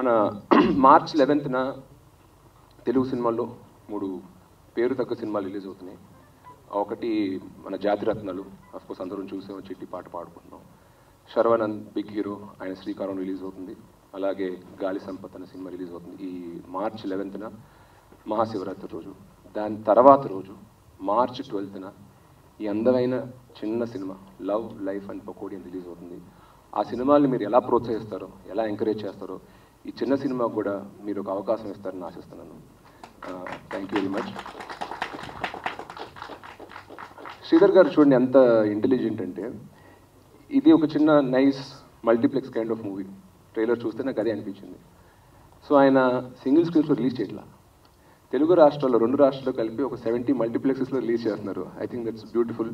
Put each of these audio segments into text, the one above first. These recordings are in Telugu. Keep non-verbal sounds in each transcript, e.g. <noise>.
మన <clears throat> మార్చ్ లెవెన్త్న తెలుగు సినిమాల్లో మూడు పేరు తగ్గ సినిమాలు రిలీజ్ అవుతున్నాయి. ఒకటి మన జాతిరత్నాలు కోర్స్ అందరం చూసాం చిట్టి పాట పాడుకుంటున్నాం. శర్వానంద్ బిగ్ హీరో ఆయన శ్రీకారం రిలీజ్ అవుతుంది. అలాగే గాలి సంపత్ అనే సినిమా రిలీజ్ అవుతుంది. ఈ మార్చ్ లెవెన్త్న మహాశివరాత్రి రోజు. దాని తర్వాత రోజు మార్చ్ ట్వెల్త్న ఈ అందమైన చిన్న సినిమా లవ్ లైఫ్ అండ్ పకోడియన్ రిలీజ్ అవుతుంది. ఆ సినిమాల్ని మీరు ఎలా ప్రోత్సహిస్తారో ఎలా ఎంకరేజ్ చేస్తారో ఈ చిన్న సినిమాకు కూడా మీరు ఒక అవకాశం ఇస్తారని ఆశిస్తున్నాను. Thank you very much Sridhar garu చూడండి ఎంత ఇంటెలిజెంట్ అంటే ఇది ఒక చిన్న nice multiplex kind of movie trailer చూస్తే నాకు అదే అనిపించింది. సో ఆయన సింగిల్ స్క్రీన్స్లో రిలీజ్ చేయట్లా. తెలుగు రాష్ట్రాల్లో రెండు రాష్ట్రాల్లో కలిపి ఒక సెవెంటీ మల్టీప్లెక్సెస్లో రిలీజ్ చేస్తున్నారు. I think that's beautiful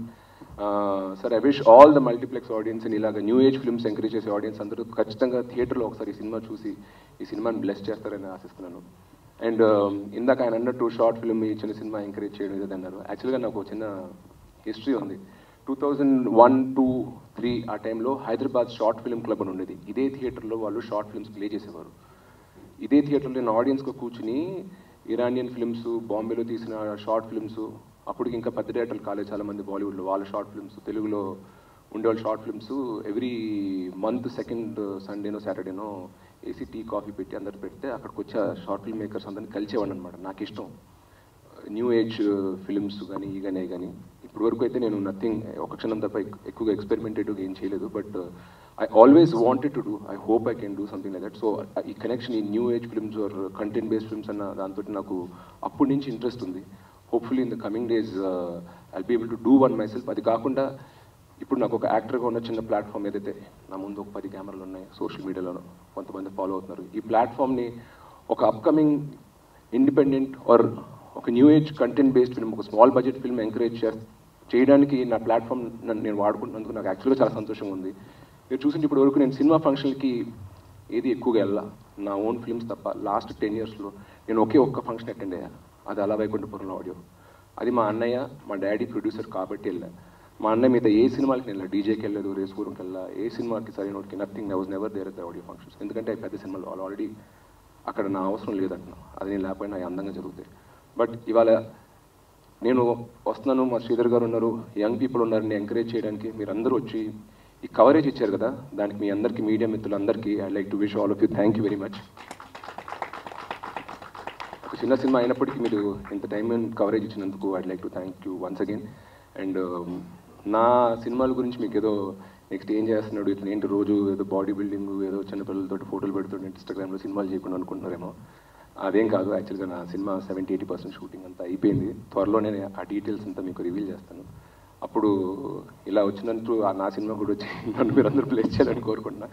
sir I wish all the multiplex audience ఇలాగ న్యూ ఏజ్ ఫిల్మ్స్ ఎంకరేజ్ చేసే ఆడియన్స్ అందరూ ఖచ్చితంగా థియేటర్లో ఒకసారి ఈ సినిమా చూసి ఈ సినిమాని బ్లెస్ చేస్తారని ఆశిస్తున్నాను. అండ్ um, ఇందాక ఆయన అన్నట్టు షార్ట్ ఫిల్మ్ ఈ చిన్న సినిమా ఎంకరేజ్ చేయడం ఇది అన్నారు యాక్చువల్గా నాకు ఒక చిన్న హిస్టరీ ఉంది. Two thousand one two three ఆ టైంలో హైదరాబాద్ షార్ట్ ఫిల్మ్ క్లబ్ అని ఉండేది. ఇదే థియేటర్లో వాళ్ళు షార్ట్ ఫిల్మ్స్ ప్లే చేసేవారు. ఇదే థియేటర్లో నేను ఆడియన్స్గా కూర్చుని ఇరానియన్ ఫిల్మ్స్ బాంబేలో తీసిన షార్ట్ ఫిల్మ్స్ అప్పటికి ఇంకా పెద్ద థియేటర్లు కాలేదు చాలా మంది బాలీవుడ్లో వాళ్ళ షార్ట్ ఫిల్మ్స్ తెలుగులో ఉండేవాళ్ళ short films every month second సండేనో సాటర్డేనో ఏసీ టీ కాఫీ పెట్టి అందరు పెడితే అక్కడికి వచ్చే షార్ట్ ఫిల్మ్ మేకర్స్ అందరిని కలిసేవాడిని అనమాట నాకు ఇష్టం. న్యూ ఏజ్ ఫిల్మ్స్ కానీ ఈ కానీ కానీ ఇప్పటి వరకు అయితే నేను నథింగ్ ఒక క్షణం తప్ప ఎక్కువగా ఎక్స్పెరిమెంటేటివ్గా ఏం చేయలేదు. But I always wanted to do I hope I can do something like that so ఈ కనెక్షన్ ఈ new age films or content based films అన్న దాంతో నాకు అప్పటి నుంచి ఇంట్రెస్ట్ ఉంది. Hopefully in the coming days I be able to do one myself అది కాకుండా ఇప్పుడు నాకు ఒక యాక్టర్గా ఉన్న చిన్న ప్లాట్ఫామ్ ఏదైతే నా ముందు ఒక పది కెమెరాలు ఉన్నాయి సోషల్ మీడియాలో కొంతమంది ఫాలో అవుతున్నారు. ఈ ప్లాట్ఫామ్ని ఒక అప్కమింగ్ ఇండిపెండెంట్ ఆర్ ఒక new age content based film ఒక స్మాల్ బడ్జెట్ ఫిల్మ్ ఎంకరేజ్ చేయడానికి నా ప్లాట్ఫామ్ నేను వాడుకుంటున్నందుకు నాకు యాక్చువల్గా చాలా సంతోషంగా ఉంది. మీరు చూసింటే ఇప్పుడు వరకు నేను సినిమా ఫంక్షన్కి ఏది ఎక్కువగా వెళ్ళా నా ఓన్ ఫిల్మ్స్ తప్ప లాస్ట్ టెన్ ఇయర్స్లో నేను ఒకే ఒక్క ఫంక్షన్ అటెండ్ అయ్యాను అది అలా వైకుంఠపురంలో ఆడియో. అది మా అన్నయ్య మా డాడీ ప్రొడ్యూసర్ కాబట్టి వెళ్ళా. మా అన్నయ్య మీద ఏ సినిమాకి వెళ్ళా? డీజేకి వెళ్ళలేదు రేస్పూర్కి వెళ్ళా. ఏ సినిమాకి సరైన వాటికి nothing I was never there at audio functions ఎందుకంటే పెద్ద సినిమాలు. వాళ్ళు ఆల్రెడీ అక్కడ నా అవసరం లేదంటున్నా అది నేను లేకపోయినా అవి అందంగా జరుగుతాయి. బట్ ఇవాళ నేను వస్తున్నాను మా శ్రీధర్ గారు ఉన్నారు యంగ్ పీపుల్ ఉన్నారని ఎంకరేజ్ చేయడానికి. మీరు అందరూ వచ్చి ఈ కవరేజ్ ఇచ్చారు కదా? దానికి మీ అందరికీ మీడియా మిత్రులందరికీ I like to wish all of you thank you very much ఒక చిన్న సినిమా అయినప్పటికీ మీరు ఇంత టైం అండ్ కవరేజ్ ఇచ్చినందుకు I'd like to thank you once again and నా సినిమాల గురించి మీకు ఏదో నెక్స్ట్ ఏం చేస్తున్నాడు ఇట్లా ఏంటి రోజు ఏదో బాడీ బిల్డింగ్ ఏదో చిన్నపిల్లలతో ఫోటోలు పెడుతుంటే ఇన్స్టాగ్రామ్లో సినిమాలు చేయకుండా అనుకుంటున్నారేమో. అదేం కాదు యాక్చువల్గా నా cinema seventy eighty percent shooting అంతా అయిపోయింది. త్వరలోనే ఆ డీటెయిల్స్ అంతా మీకు రివీల్ చేస్తాను. అప్పుడు ఇలా వచ్చినందుకు ఆ నా సినిమా కూడా వచ్చి నన్ను మీరు అందరూ ప్లేస్ చేయాలని కోరుకుంటున్నా.